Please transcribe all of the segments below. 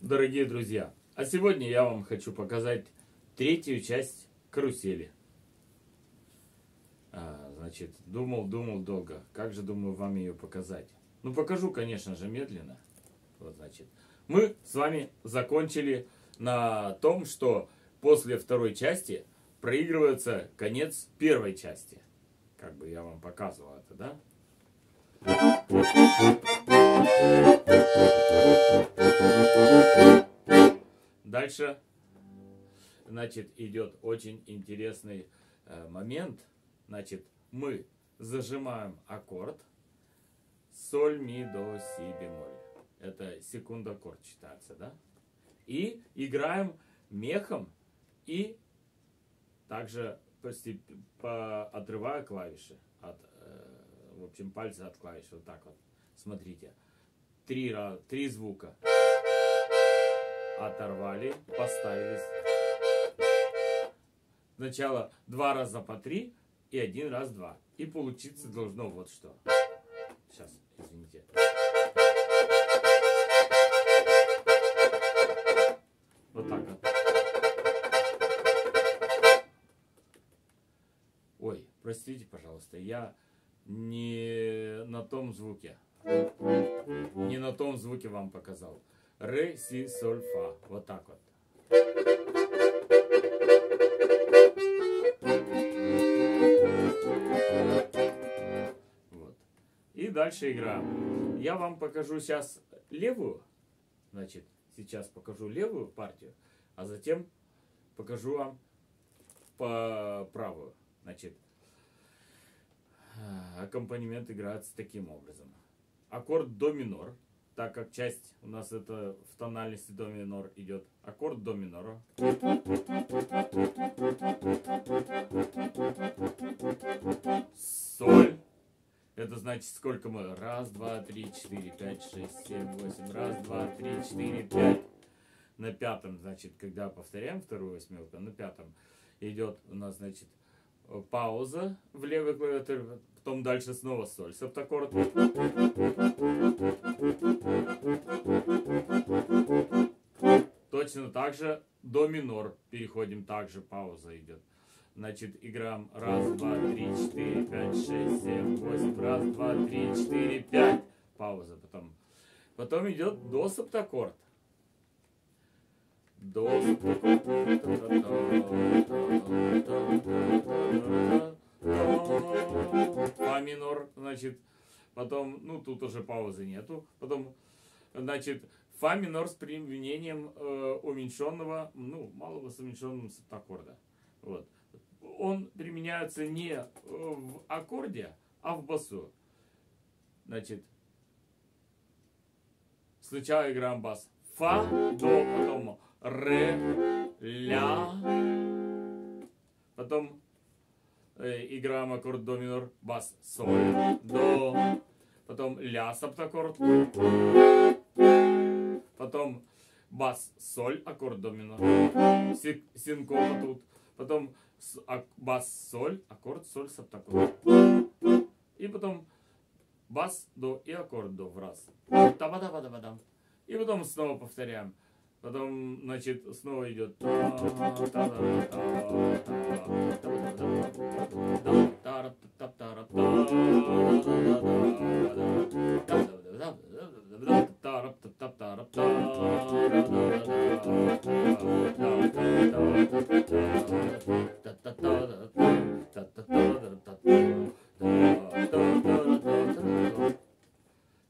дорогие друзья! А сегодня я вам хочу показать третью часть карусели. А, значит, думал, думал долго. Как же, думаю, вам ее показать? Ну, покажу, конечно же, медленно. Вот, значит. Мы с вами закончили на том, что после второй части проигрывается конец первой части. Как бы я вам показывал это, да? Дальше, значит, идет очень интересный э, момент. Значит, мы зажимаем аккорд соль, ми, до, си, бемоль. Это секунда аккорд читается, да? И играем мехом и также по... отрывая клавиши от, э, в общем, пальцы от клавиш. Вот так вот. Смотрите. Три, три звука. Оторвали, поставили. Сначала два раза по три и один раз два. И получиться должно вот что. Сейчас, извините. Вот так вот. Ой, простите, пожалуйста, я не на том звуке. Не на том звуке вам показал. Ре, си, соль, фа. Вот так вот. Вот. И дальше играем. Я вам покажу сейчас левую. Значит, сейчас покажу левую партию, а затем покажу вам по правую. Значит, аккомпанемент играется таким образом. Аккорд до минор, так как часть у нас это в тональности до минор идет. Аккорд до минора. Соль. Это значит, сколько мы? Раз, два, три, четыре, пять, шесть, семь, восемь. Раз, два, три, четыре, пять. На пятом, значит, когда повторяем вторую восьмерку, на пятом идет у нас, значит, пауза в левой клавиатуре, потом дальше снова соль, септаккорд. Точно так же до минор переходим, также пауза идет. Значит, играем раз, два, три, четыре, пять, шесть, семь, восемь. Раз, два, три, четыре, пять. Пауза потом. Потом идет до септаккорд. До Фа минор, значит, потом, ну тут уже паузы нету, потом, значит, фа минор с применением э, уменьшенного, ну, малого с уменьшенным септаккорда. Вот. Он применяется не в аккорде, а в басу. Значит, сначала играем бас. Фа, до, потом ре, ля. Потом э, играем аккорд до минор, бас, соль, до. Потом ля септаккорд. Потом бас, соль, аккорд до минор. Синкопа тут. Потом бас, соль, аккорд, соль, септаккорд. И потом бас, до и аккорд до в раз. И потом снова повторяем. Потом, значит, снова идет.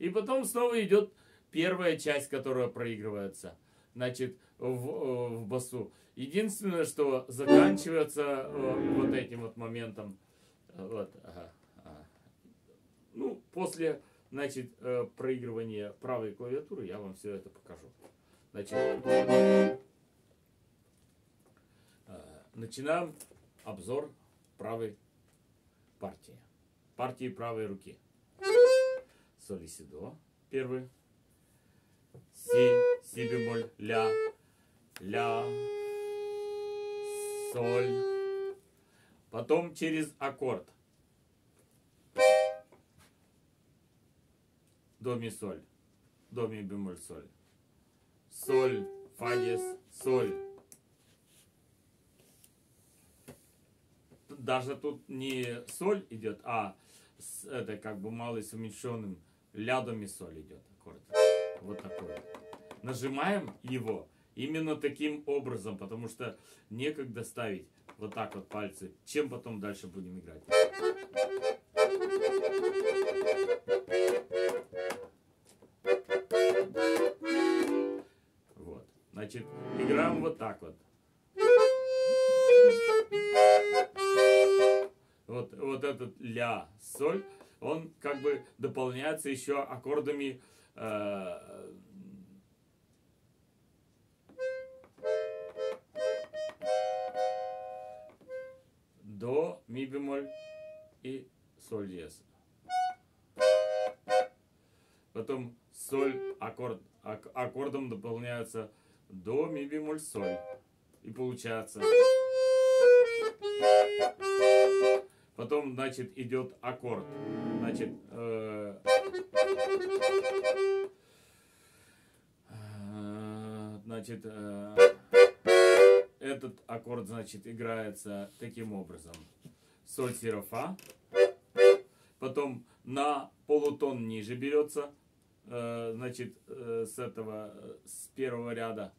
И потом снова идет первая часть, которая проигрывается значит, в, э, в басу. Единственное, что заканчивается э, вот этим вот моментом. Вот, ага, ага. Ну, после, значит, э, проигрывания правой клавиатуры я вам все это покажу. Значит, начинаем обзор правой партии. Партии правой руки. Соли си до первый си, си бемоль, ля, ля, соль. Потом через аккорд. До ми соль. До ми бемоль соль. соль, фа диез, соль. Даже тут не соль идет, а с, это как бы малый с уменьшенным ля соль идет аккорд. Вот такой. Нажимаем его именно таким образом, потому что некогда ставить вот так вот пальцы, чем потом дальше будем играть. Вот. Значит, играем вот так вот. Вот, вот этот ля, соль, дополняется еще аккордами э, до, ми бемоль и соль диез. Потом соль, аккорд, ак, аккордом дополняется до, ми бемоль, соль. И получается. Потом, значит, идет аккорд. Значит, э, значит, э, этот аккорд, значит, играется таким образом. Соль, си, ре, фа. Потом на полутон ниже берется, э, значит, с этого, с первого ряда.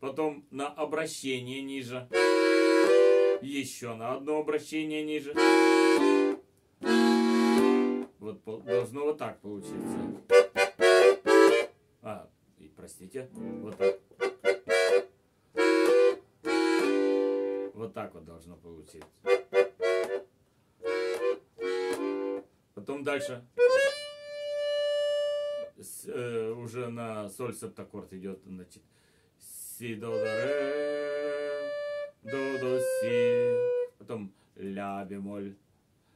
Потом на обращение ниже. Еще на одно обращение ниже. Вот должно вот так получиться. А, простите, вот так. Вот так вот должно получиться. Потом дальше. С, э, уже на соль септаккорд идет, значит, си, до, ре, до, до, си. Потом ля бемоль.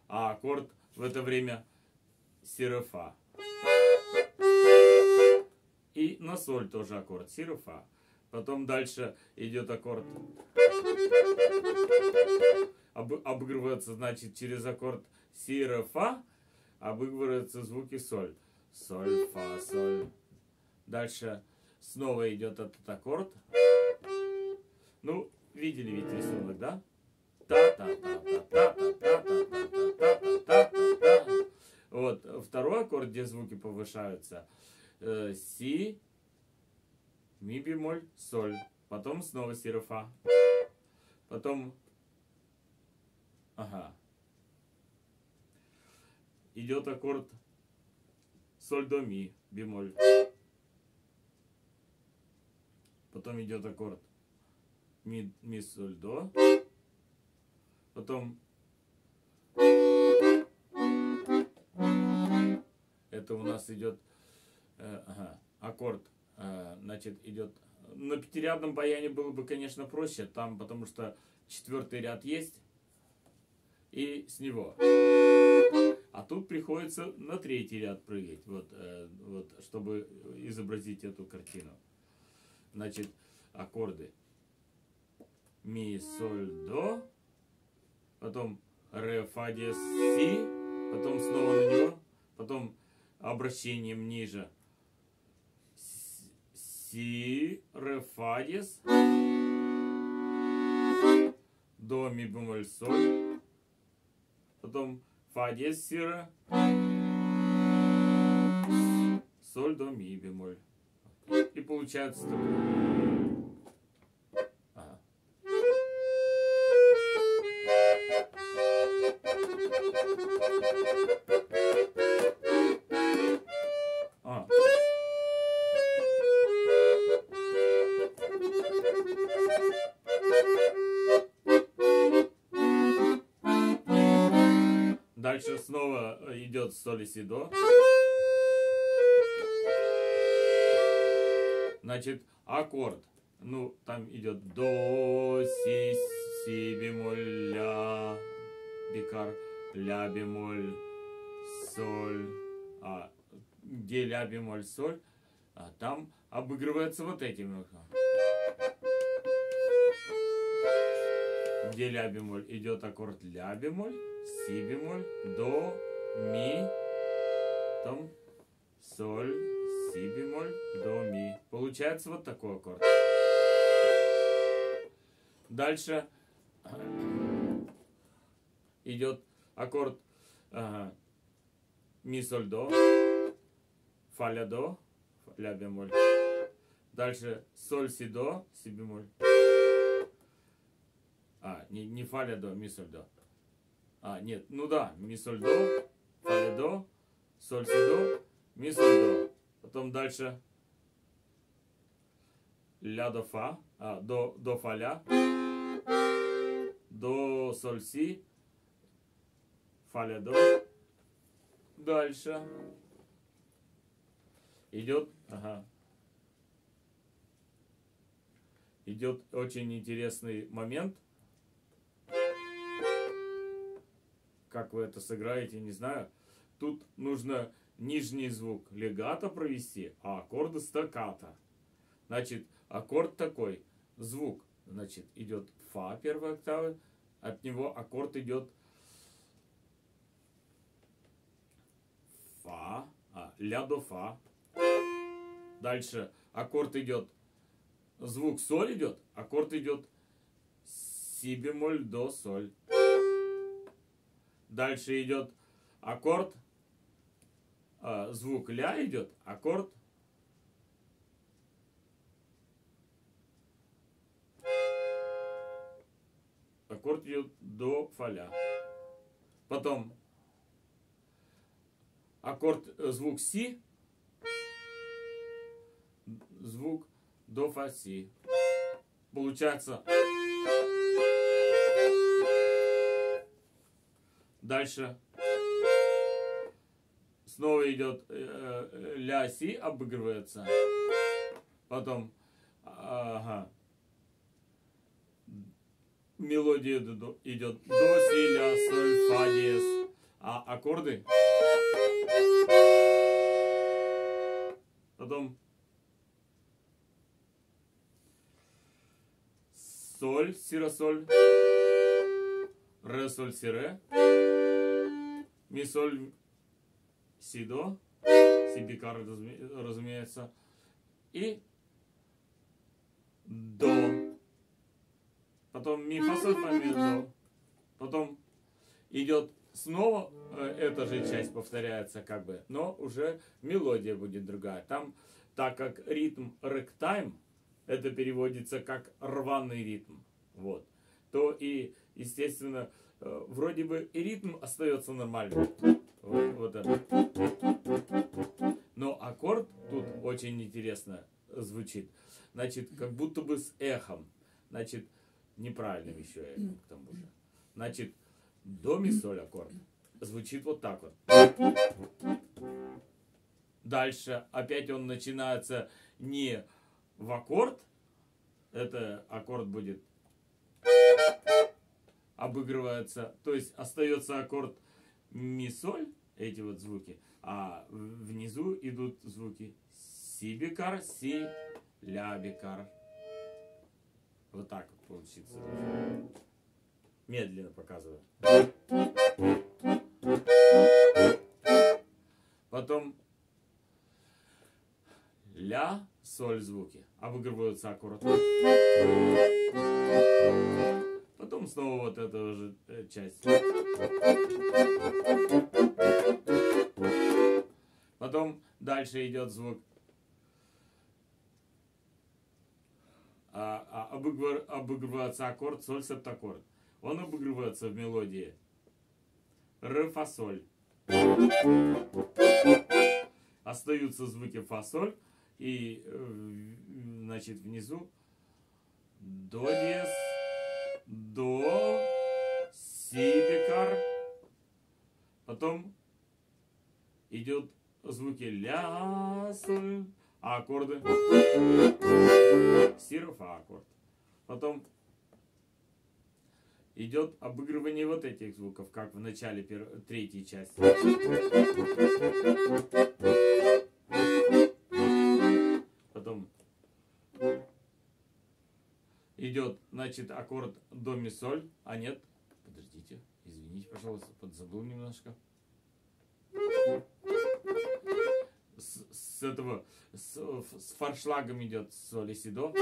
А аккорд в это время си, ре, фа. И на соль тоже аккорд си, ре, фа. Потом дальше идет аккорд. Об, обыгрывается, значит, через аккорд си, ре, фа. Обыгрываются звуки соль. Соль, фа, соль. Дальше снова идет этот аккорд. Ну, видели ведь рисунок, да? Вот, второй аккорд, где звуки повышаются. Си, ми бемоль, соль. Потом снова си, ре. Потом... Ага. Идет аккорд соль, до, ми, бемоль. Потом идет аккорд ми, ми, соль, до. Потом это у нас идет э, ага, аккорд Э, значит, идет... На пятирядном баяне было бы, конечно, проще, там, потому что четвертый ряд есть, и с него. А тут приходится на третий ряд прыгать, вот, э, вот, чтобы изобразить эту картину. Значит, аккорды. Ми, соль, до, потом ре, фа, диез, си, потом снова на него, потом обращением ниже си, ре, фа диез, до, ми бемоль, соль, потом фа диез, си, ре, соль, до, ми бемоль. И получается такое. Идет соли си до. Значит, аккорд. Ну, там идет до, си, си бемоль, ля, бикар, ля бемоль, соль. А где ля бемоль, соль, а там обыгрывается вот этим. Где ля бемоль идет аккорд ля бемоль си бемоль, до, ми, там соль, си бемоль, до, ми. Получается вот такой аккорд. Дальше идет аккорд ага, ми соль до, фа ля до, ля бемоль. Дальше соль си до, си бемоль. А, не, не фа ля до, ми соль до. А, нет, ну да, ми соль до, фа ля до, соль си до, ми соль до. Потом дальше ля до фа, а, до, до фа ля, до соль си, фа ля до. Дальше идет, ага, идет очень интересный момент. Как вы это сыграете, не знаю. Тут нужно нижний звук легато провести, а аккорды стаката. Значит, аккорд такой, звук, значит, идет фа первой октавы, от него аккорд идет фа, а, ля до фа. Дальше аккорд идет, звук соль идет, аккорд идет си бемоль до соль. Дальше идет аккорд, а, звук ля идет, аккорд аккорд идет до фаля. Потом аккорд, э, звук си, звук до фа си. Получается дальше. Снова идет э, э, ля си обыгрывается. Потом ага, мелодия идет. До, си, ля, соль, фа, диез. А аккорды? Потом. Соль, си, ре, соль, си, ре, ми, соль, си, до, си, бикар, разумеется, и до. Потом ми, фа, соль, фа, ми, до. Потом идет снова э, эта же часть повторяется как бы, но уже мелодия будет другая. Там, так как ритм рэктайм, это переводится как рваный ритм, вот, то и, естественно, э, вроде бы и ритм остается нормальным. Вот, вот это. Но аккорд тут очень интересно звучит. Значит, как будто бы с эхом. Значит, неправильным еще эхом к тому же. Значит, до ми соль аккорд звучит вот так вот. Дальше опять он начинается не в аккорд, это аккорд будет обыгрывается, то есть остается аккорд ми соль, эти вот звуки, а внизу идут звуки си бикар, си ля бикар. Вот так получится. Медленно показываю. Потом ля, соль звуки. Обыгрываются аккуратно. Потом снова вот эта же э, часть. Потом дальше идет звук. А, а, обыгрывается аккорд, соль, септаккорд. Он обыгрывается в мелодии. Ре, фа, соль. Остаются звуки фа, соль. И, э, значит, внизу до диез, до, си бикар. Потом идет звуки ля, соль, а аккорды си, ре, фа аккорд. Потом идет обыгрывание вот этих звуков, как в начале третьей части. Идет, значит, аккорд до ми соль, а нет, подождите, извините, пожалуйста, подзабыл немножко. С, с этого с, с форшлагом идет соль и си до.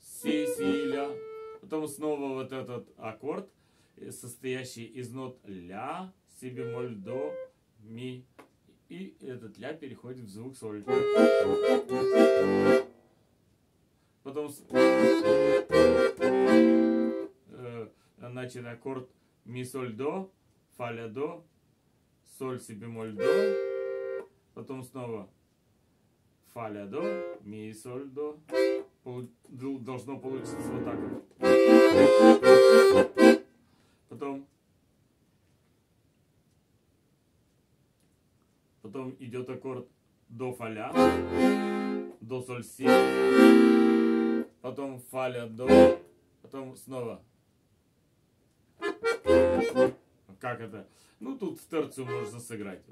Си, си, ля. Потом снова вот этот аккорд, э, состоящий из нот ля, си бемоль, до, ми. И этот ля переходит в звук соль. Потом э, значит аккорд ми соль до, фа ля до, соль си бемоль до, потом снова фа ля до, ми соль до, должно получиться вот так. Потом потом идет аккорд до фа ля, до соль си, потом фа ля до, потом снова как это? Ну, тут в терцию можно сыграть.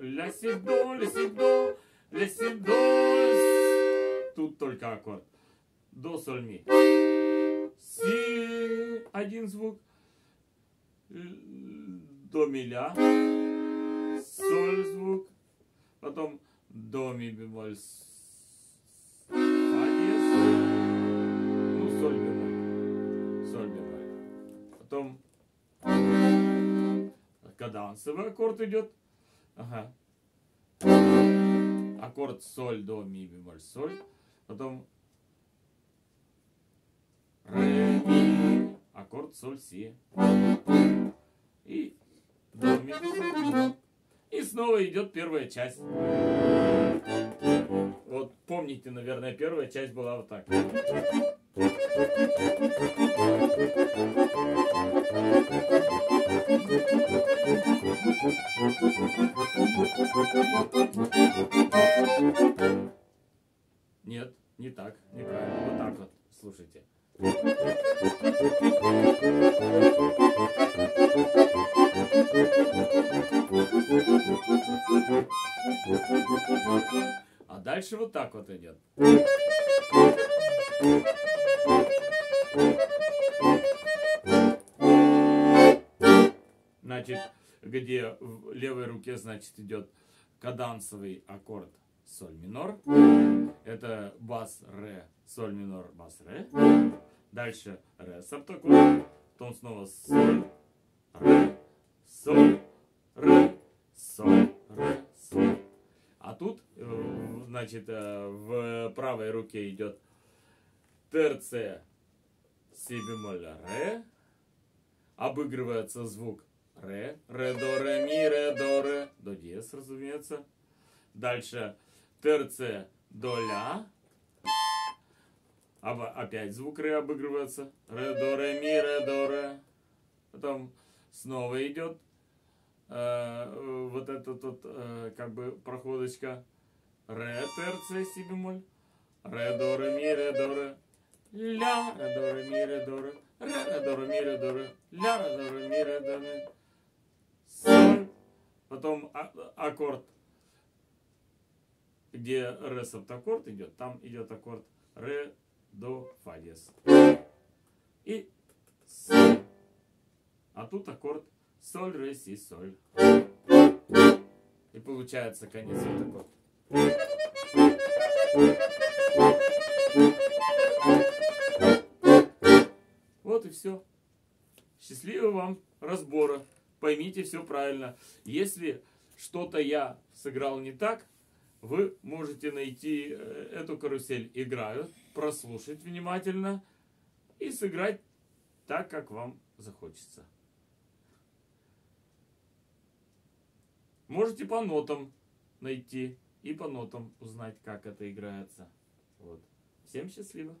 Ля си до, ля си до, ля си до. Тут только аккорд. До, соль, ми. Си, один звук. До, ми, ля. Соль звук. Потом до, ми, бемоль, Потом кадансовый аккорд идет. Ага. Аккорд соль, до, ми, бемоль, соль. Потом ре, ми, аккорд соль, си. И до, ми. И снова идет первая часть. Вот помните, наверное, первая часть была вот так. Нет, не так, неправильно. Вот так вот, слушайте. А дальше вот так вот идет. Значит, где в левой руке, значит, идет кадансовый аккорд соль минор. Это бас ре, соль минор, бас ре. Дальше ре септаккорд. Потом снова соль, ре, соль, ре, соль, ре, соль. А тут, э, значит, э, в правой руке идет терция си бемоль ре. Обыгрывается звук ре, ре, до, ре, ми, ре, до, ре, до диез, разумеется. Дальше терция, до, ля. Опять звук ре обыгрывается. Ре, до, ре, ми, ре, до, ре. Потом снова идет э, вот эта тут э, как бы проходочка. Ре, терция, си бемоль. Ре, до, ре, ми, ре, до, ре. Ля, ре, до, ре, ми, ре, до, ре. Ре, ре, до, ре, ми, ре, до, ре. Ля, ре, до, ре, ми, ре, до, ре. Соль. Потом а, аккорд, где ре септаккорд идет, там идет аккорд ре, до, фа диез. И соль. А тут аккорд соль, ре, си, соль. И получается конец вот такой. Все. Счастливого вам разбора. Поймите все правильно. Если что-то я сыграл не так, вы можете найти э, эту карусель играю, прослушать внимательно и сыграть так, как вам захочется. Можете по нотам найти и по нотам узнать, как это играется. Вот. Всем счастливо!